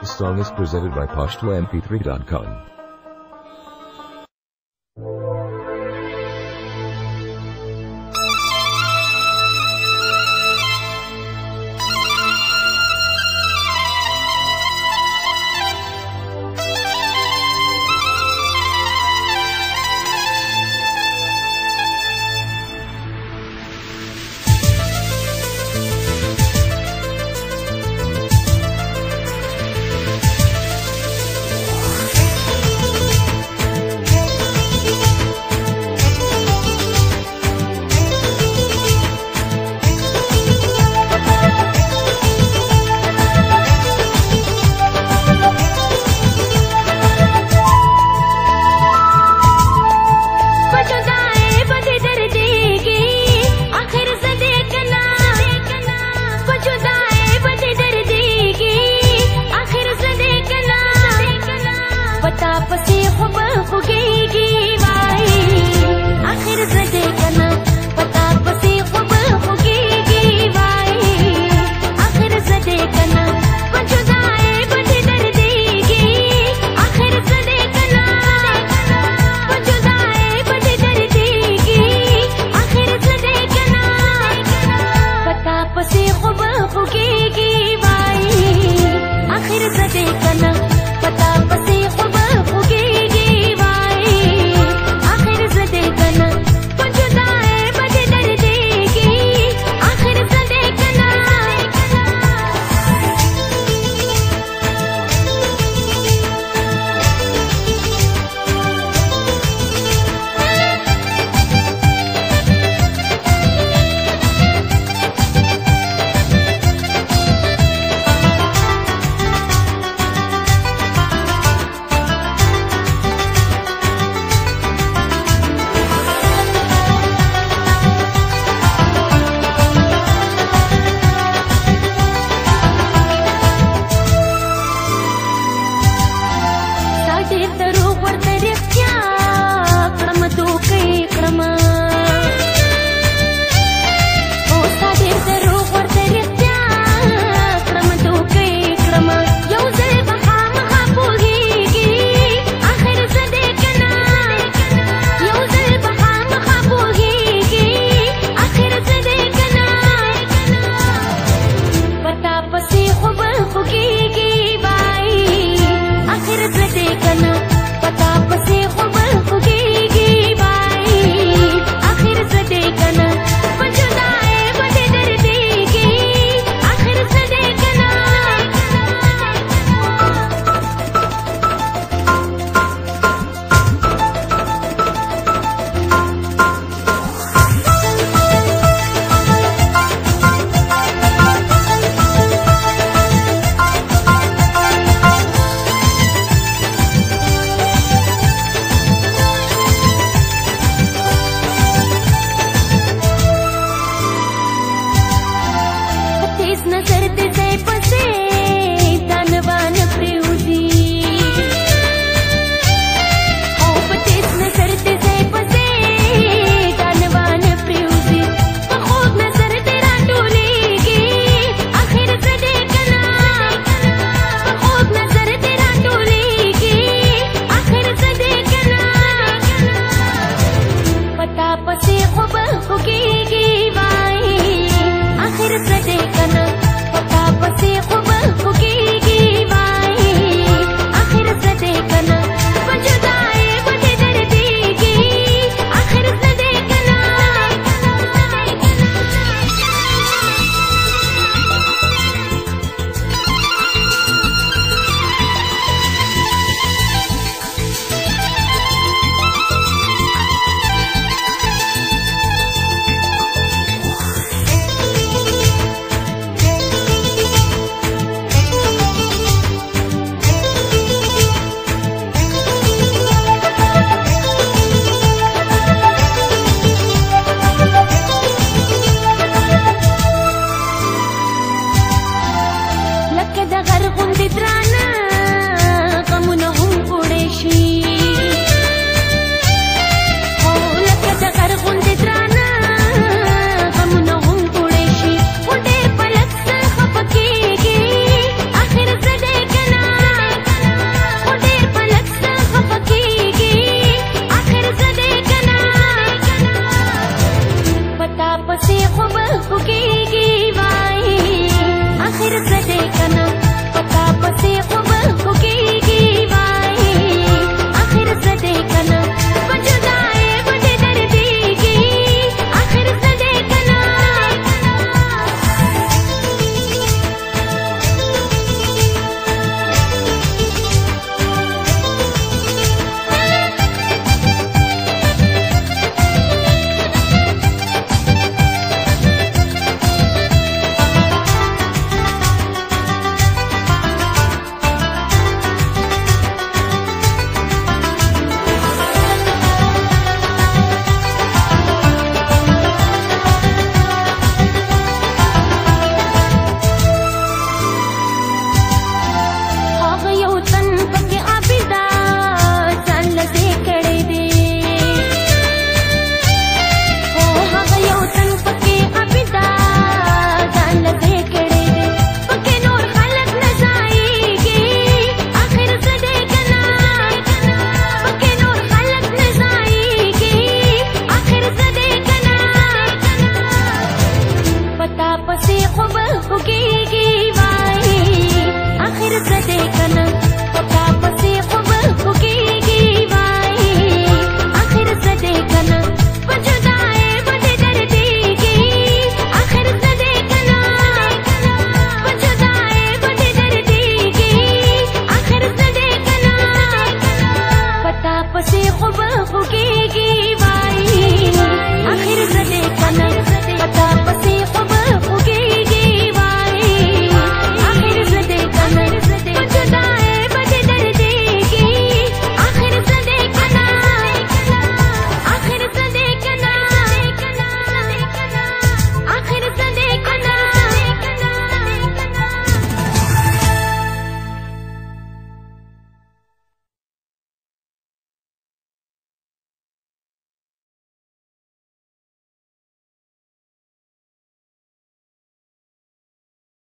This song is presented by PashtoMP3.com. की, की